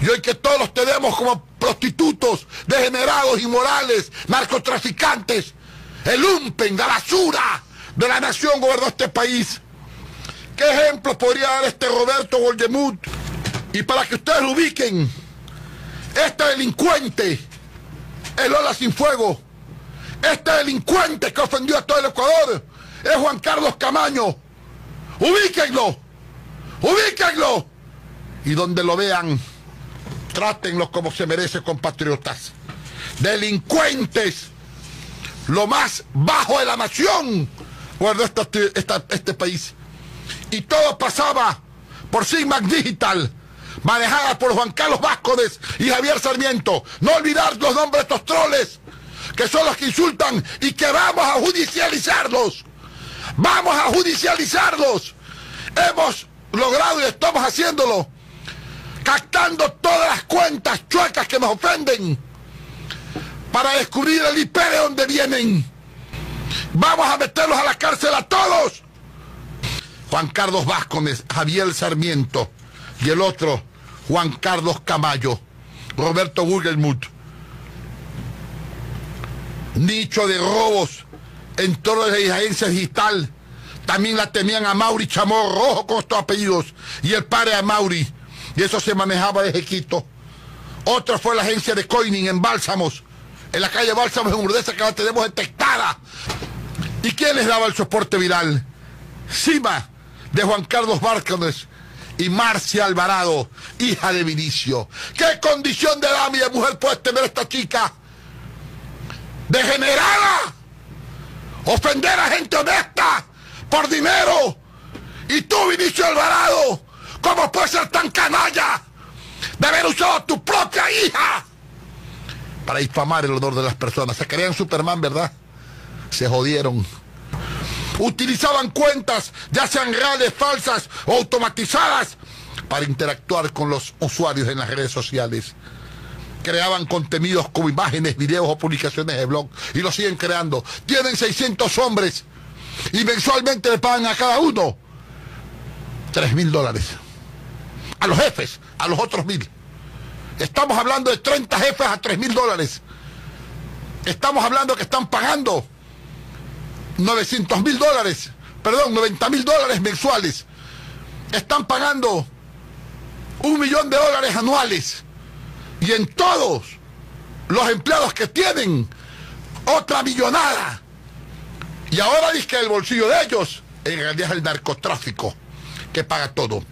Y hoy que todos los tenemos como prostitutos, degenerados, inmorales, narcotraficantes, el lumpen, la basura de la nación gobernó este país. ¿Qué ejemplos podría dar este Roberto Golgemut? Y para que ustedes lo ubiquen, este delincuente, el Ola sin fuego, este delincuente que ofendió a todo el Ecuador, es Juan Carlos Camaño. Ubíquenlo, ubíquenlo. Y donde lo vean, trátenlos como se merece, compatriotas. Delincuentes, lo más bajo de la nación, guardó este, país. Y todo pasaba por Sigma Digital, manejada por Juan Carlos Vázquez y Javier Sarmiento. No olvidar los nombres de estos troles, que son los que insultan y que vamos a judicializarlos. Vamos a judicializarlos. Hemos logrado y estamos haciéndolo captando todas las cuentas chuecas que nos ofenden para descubrir el IP de donde vienen. Vamos a meterlos a la cárcel a todos. Juan Carlos Vázquez, Javier Sarmiento y el otro, Juan Carlos Camayo, Roberto Gugelmut. Nicho de robos en torno de la agencia digital. También la temían a Mauri Chamorro, rojo con estos apellidos, y el padre a Mauri y eso se manejaba desde Quito. Otra fue la agencia de Coining en Bálsamos, en la calle Bálsamos en Urdesa que la tenemos detectada. ¿Y quién les daba el soporte viral? Cima de Juan Carlos Bárcenas y Marcia Alvarado, hija de Vinicio. ¿Qué condición de dama y de mujer puede tener esta chica? ¡Degenerada! Ofender a gente honesta por dinero. Y tú, Vinicio Alvarado, ¿Cómo puedes ser tan canalla de haber usado a tu propia hija para difamar el honor de las personas? Se creían Superman, ¿verdad? Se jodieron. Utilizaban cuentas, ya sean reales, falsas o automatizadas, para interactuar con los usuarios en las redes sociales. Creaban contenidos como imágenes, videos o publicaciones de blog y lo siguen creando. Tienen 600 hombres y mensualmente le pagan a cada uno 3 mil dólares a los jefes, a los otros mil. Estamos hablando de 30 jefes a 3 mil dólares. Estamos hablando que están pagando 900 mil dólares, perdón, 90 mil dólares mensuales. Están pagando un millón de dólares anuales. Y en todos los empleados que tienen, otra millonada. Y ahora dice que el bolsillo de ellos en realidad es el narcotráfico que paga todo.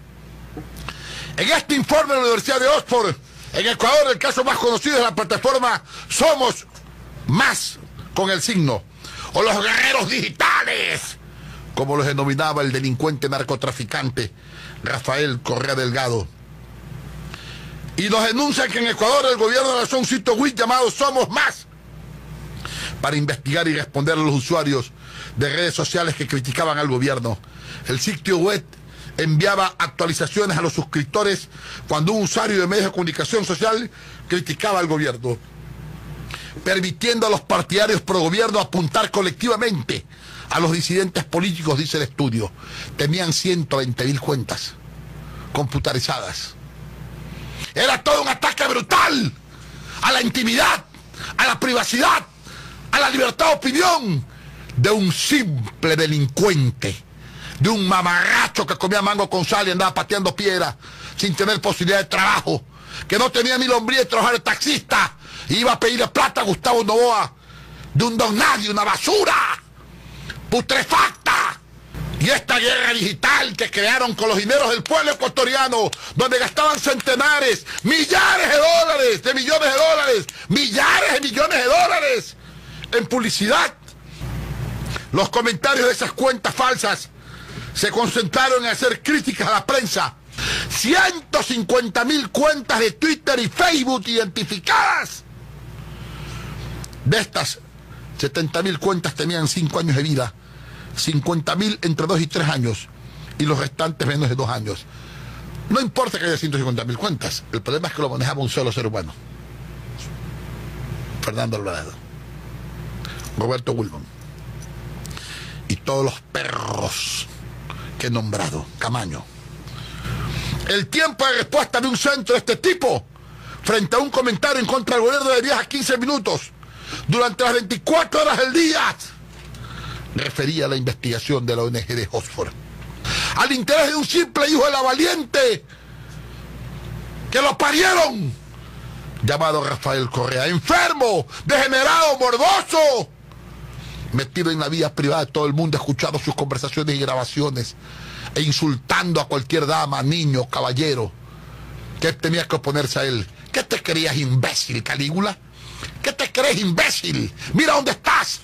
En este informe de la Universidad de Oxford, en Ecuador, el caso más conocido es la plataforma Somos Más con el signo, o los guerreros digitales, como los denominaba el delincuente narcotraficante Rafael Correa Delgado. Y nos denuncian que en Ecuador el gobierno lanzó un sitio web llamado Somos Más para investigar y responder a los usuarios de redes sociales que criticaban al gobierno. El sitio web enviaba actualizaciones a los suscriptores cuando un usuario de medios de comunicación social criticaba al gobierno, permitiendo a los partidarios pro gobierno apuntar colectivamente a los disidentes políticos, dice el estudio. Tenían 120 mil cuentas computarizadas. Era todo un ataque brutal a la intimidad, a la privacidad, a la libertad de opinión de un simple delincuente de un mamarracho que comía mango con sal y andaba pateando piedra sin tener posibilidad de trabajo, que no tenía ni lombría de trabajar de taxista, iba a pedirle plata a Gustavo Novoa, de un don nadie, una basura, putrefacta. Y esta guerra digital que crearon con los dineros del pueblo ecuatoriano, donde gastaban centenares, millares de dólares, de millones de dólares, millares de millones de dólares en publicidad. Los comentarios de esas cuentas falsas se concentraron en hacer críticas a la prensa. 150 mil cuentas de Twitter y Facebook identificadas. De estas, 70 mil cuentas tenían 5 años de vida, 50 mil entre 2 y 3 años y los restantes menos de 2 años. No importa que haya 150 mil cuentas, el problema es que lo manejaba un solo ser humano. Fernando Alvarado, Roberto Wilman y todos los perros nombrado, Camaño. El tiempo de respuesta de un centro de este tipo frente a un comentario en contra del gobierno de 10 a 15 minutos durante las 24 horas del día, refería a la investigación de la ONG de Oxford. Al interés de un simple hijo de la valiente que lo parieron, llamado Rafael Correa, enfermo, degenerado, morboso, metido en la vida privada de todo el mundo, escuchando sus conversaciones y grabaciones, e insultando a cualquier dama, niño, caballero, que tenía que oponerse a él. ¿Qué te creías, imbécil, Calígula? ¿Qué te crees, imbécil? Mira dónde estás,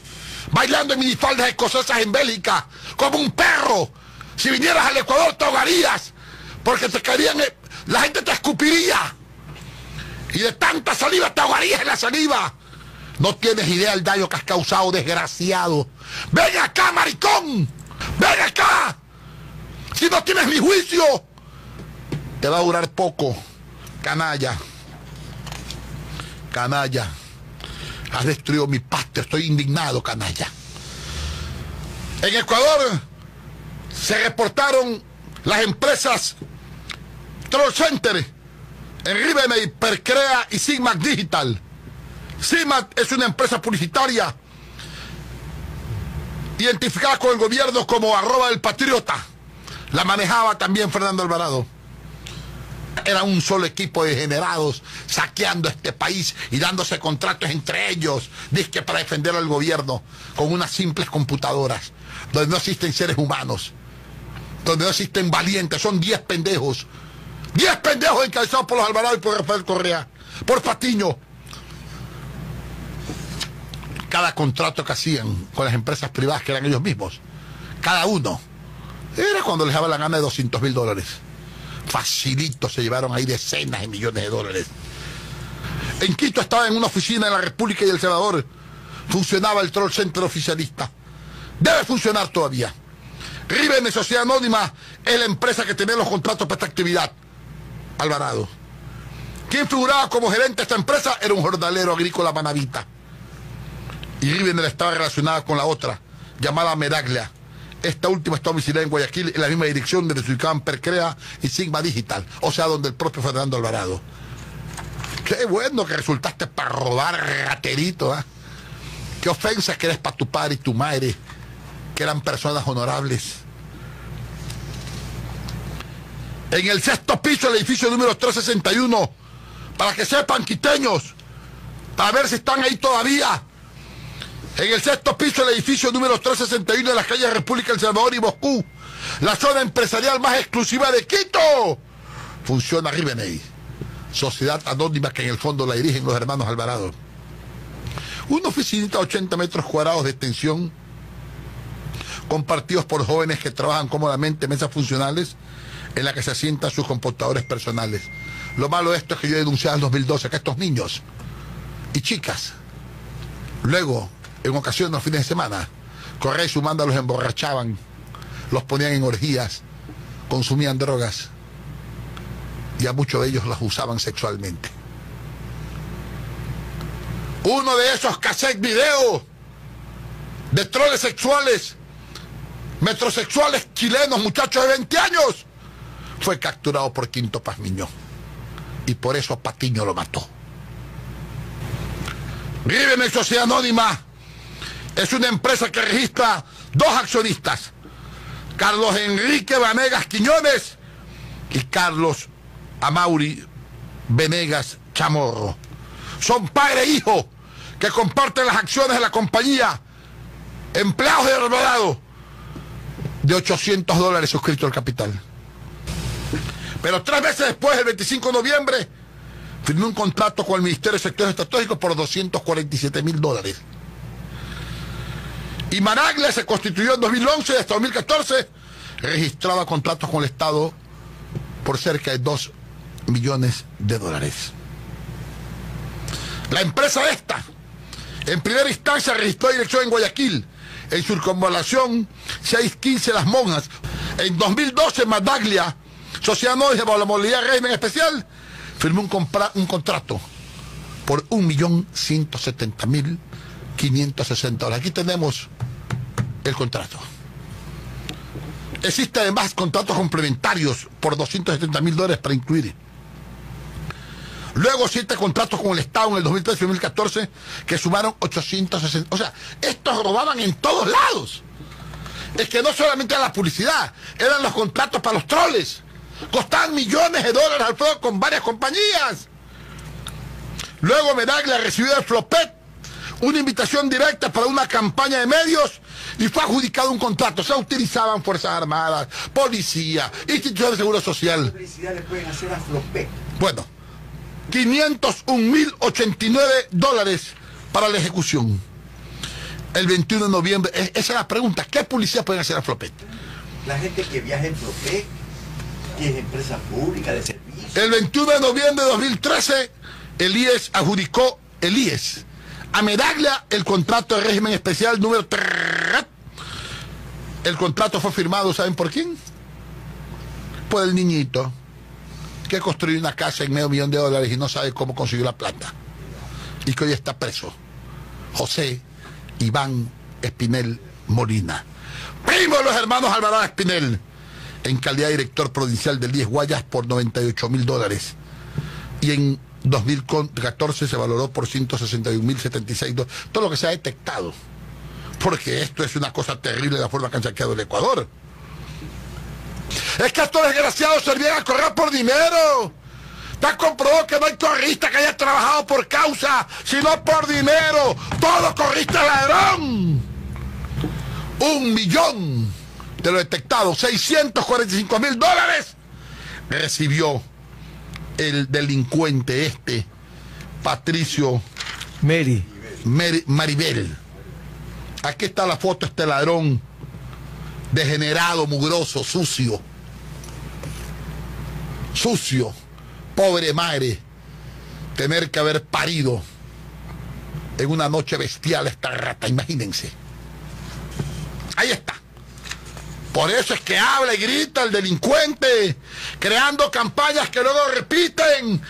bailando en minifaldas escocesas en Bélgica, como un perro. Si vinieras al Ecuador te ahogarías, porque te caerían, la gente te escupiría. Y de tanta saliva te ahogarías en la saliva. No tienes idea del daño que has causado, desgraciado. Ven acá, maricón. Ven acá. Si no tienes mi juicio, te va a durar poco. Canalla. Canalla. Has destruido mi patria. Estoy indignado, canalla. En Ecuador se reportaron las empresas Troll Center, Riveney, Percrea y Sigma Digital. Sigma es una empresa publicitaria identificada con el gobierno como arroba del patriota. La manejaba también Fernando Alvarado. Era un solo equipo de generados saqueando este país y dándose contratos entre ellos, disque para defender al gobierno, con unas simples computadoras, donde no existen seres humanos, donde no existen valientes, son 10 pendejos. 10 pendejos encabezados por los Alvarado y por Rafael Correa, por Patiño. Cada contrato que hacían con las empresas privadas que eran ellos mismos, cada uno, era cuando les daba la gana de 200 mil dólares. Facilito se llevaron ahí decenas de millones de dólares. En Quito estaba en una oficina de la República y El Salvador. Funcionaba el Troll Center oficialista. Debe funcionar todavía. Riven de Sociedad Anónima es la empresa que tenía los contratos para esta actividad. Alvarado. Quien figuraba como gerente de esta empresa era un jornalero agrícola manavita. Y Riven estaba relacionada con la otra, llamada Medaglia esta última está domiciliada en Guayaquil en la misma dirección donde se ubicaban Percrea y Sigma Digital, o sea, donde el propio Fernando Alvarado. Qué bueno que resultaste para robar raterito, ¿ah? Qué ofensa que eres para tu padre y tu madre, que eran personas honorables. En el sexto piso del edificio número 361, para que sepan quiteños, para ver si están ahí todavía en el sexto piso del edificio número 361 de las calles República El Salvador y Moscú, la zona empresarial más exclusiva de Quito, funciona Riveney, sociedad anónima que en el fondo la dirigen los hermanos Alvarado. Una oficinita de 80 metros cuadrados de extensión, compartidos por jóvenes que trabajan cómodamente en mesas funcionales en la que se asientan sus computadores personales. Lo malo de esto es que yo denuncié en 2012 que estos niños y chicas, luego en ocasiones los fines de semana, Correa y su manda los emborrachaban, los ponían en orgías, consumían drogas y a muchos de ellos los usaban sexualmente. Uno de esos cassette video de troles sexuales, metrosexuales chilenos, muchachos de 20 años, fue capturado por Quinto Pazmiño. Y por eso Patiño lo mató. Vive en sociedad anónima es una empresa que registra dos accionistas, Carlos Enrique Vanegas Quiñones y Carlos Amauri Venegas Chamorro. Son padre e hijo que comparten las acciones de la compañía, empleados de Alvarado, de 800 dólares suscrito al capital. Pero tres meses después, el 25 de noviembre, firmó un contrato con el Ministerio de Sectores Estratégicos por 247 mil dólares. Y Managlia se constituyó en 2011 y hasta 2014 registraba contratos con el Estado por cerca de 2 millones de dólares. La empresa esta, en primera instancia registró dirección en Guayaquil, en circunvalación 615 Las Monjas. En 2012 Managlia, Sociedad Anónima para la Movilidad Régimen Especial, firmó un, un contrato por 1.170.000 560 dólares. Aquí tenemos el contrato. Existe además contratos complementarios por 270 mil dólares para incluir Luego siete contratos con el Estado en el 2013 y 2014 que sumaron 860. O sea, estos robaban en todos lados. Es que no solamente era la publicidad, eran los contratos para los troles. Costaban millones de dólares al con varias compañías. Luego Medaglia recibió de Flopet una invitación directa para una campaña de medios y fue adjudicado un contrato. Se utilizaban Fuerzas Armadas, Policía, Instituciones de Seguro Social. ¿Qué le pueden hacer a Flopet? Bueno, 501.089 dólares para la ejecución. El 21 de noviembre, esa es la pregunta, ¿qué publicidad pueden hacer a Flopet? La gente que viaja en Flopet, que es empresa pública de servicio. El 21 de noviembre de 2013, el IES adjudicó, el IES, a Medaglia el contrato de régimen especial número 3. El contrato fue firmado, ¿saben por quién? Por el niñito que construyó una casa en medio millón de dólares y no sabe cómo consiguió la plata. Y que hoy está preso. José Iván Espinel Molina. Primo de los hermanos Alvarado Espinel. En calidad de director provincial del 10 Guayas por 98 mil dólares. Y en 2014 se valoró por 161 mil 76 dólares. Todo lo que se ha detectado. Porque esto es una cosa terrible la forma que han saqueado el Ecuador. Es que estos desgraciados servían a correr por dinero. Está comprobado que no hay corrista que haya trabajado por causa, sino por dinero. Todo corrista ladrón. Un millón de los detectados, 645 mil dólares, recibió el delincuente este, Patricio Mary. Mary- Maribel. Aquí está la foto de este ladrón degenerado, mugroso, sucio. Sucio, pobre madre, tener que haber parido en una noche bestial esta rata, imagínense. Ahí está. Por eso es que habla y grita el delincuente, creando campañas que luego repiten.